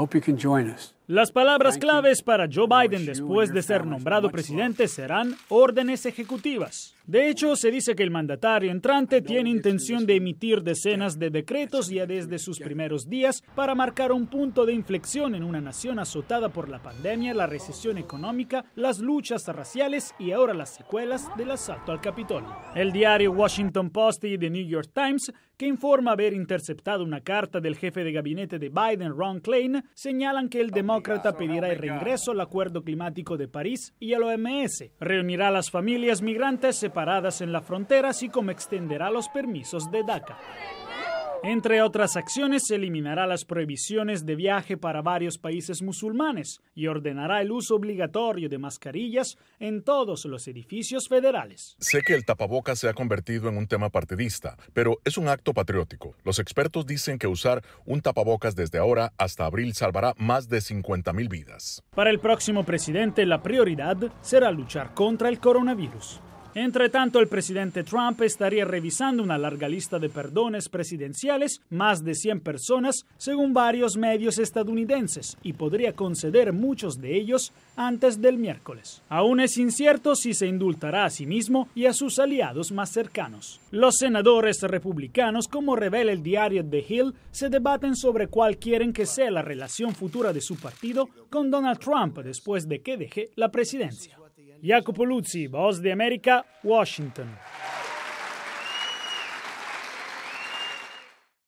Hope you can join us. Las palabras claves para Joe Biden después de ser nombrado presidente serán órdenes ejecutivas. De hecho, se dice que el mandatario entrante tiene intención de emitir decenas de decretos ya desde sus primeros días para marcar un punto de inflexión en una nación azotada por la pandemia, la recesión económica, las luchas raciales y ahora las secuelas del asalto al Capitolio. El diario Washington Post y The New York Times, que informa haber interceptado una carta del jefe de gabinete de Biden, Ron Klein, señalan que el demócrata pedirá el regreso al Acuerdo Climático de París y al OMS, reunirá a las familias migrantes separadas en la frontera, así como extenderá los permisos de DACA. Entre otras acciones, eliminará las prohibiciones de viaje para varios países musulmanes y ordenará el uso obligatorio de mascarillas en todos los edificios federales. Sé que el tapabocas se ha convertido en un tema partidista, pero es un acto patriótico. Los expertos dicen que usar un tapabocas desde ahora hasta abril salvará más de 50.000 vidas. Para el próximo presidente, la prioridad será luchar contra el coronavirus. Entre tanto, el presidente Trump estaría revisando una larga lista de perdones presidenciales, más de 100 personas, según varios medios estadounidenses, y podría conceder muchos de ellos antes del miércoles. Aún es incierto si se indultará a sí mismo y a sus aliados más cercanos. Los senadores republicanos, como revela el diario The Hill, se debaten sobre cuál quieren que sea la relación futura de su partido con Donald Trump después de que deje la presidencia. Jacopo Luzzi, Boss di America, Washington.